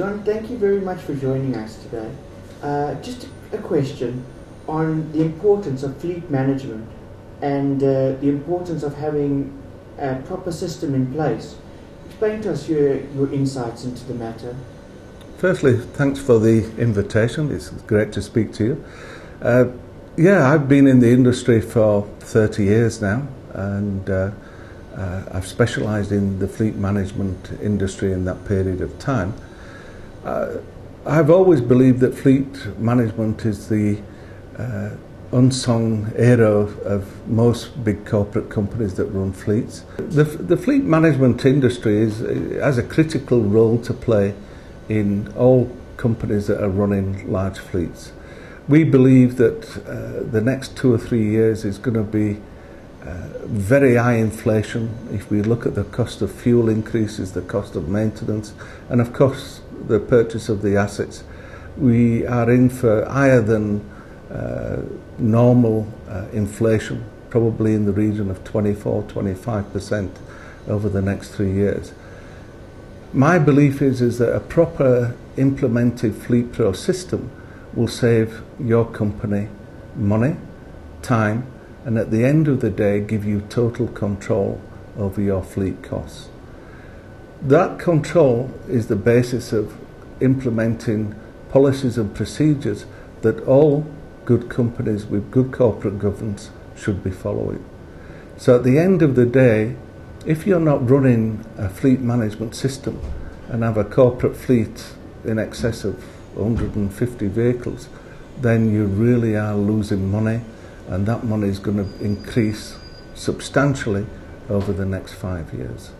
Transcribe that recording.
John, thank you very much for joining us today. Uh, just a question on the importance of fleet management and uh, the importance of having a proper system in place. Explain to us your, your insights into the matter. Firstly, thanks for the invitation. It's great to speak to you. Uh, yeah, I've been in the industry for 30 years now, and uh, uh, I've specialised in the fleet management industry in that period of time. Uh, I've always believed that fleet management is the uh, unsung hero of, of most big corporate companies that run fleets. The, the fleet management industry is, has a critical role to play in all companies that are running large fleets. We believe that uh, the next two or three years is going to be uh, very high inflation if we look at the cost of fuel increases, the cost of maintenance, and of course the purchase of the assets. We are in for higher than uh, normal uh, inflation, probably in the region of 24 25% over the next three years. My belief is, is that a proper implemented FleetPro system will save your company money, time, and at the end of the day give you total control over your fleet costs. That control is the basis of implementing policies and procedures that all good companies with good corporate governance should be following. So at the end of the day, if you're not running a fleet management system and have a corporate fleet in excess of 150 vehicles, then you really are losing money and that money is going to increase substantially over the next five years.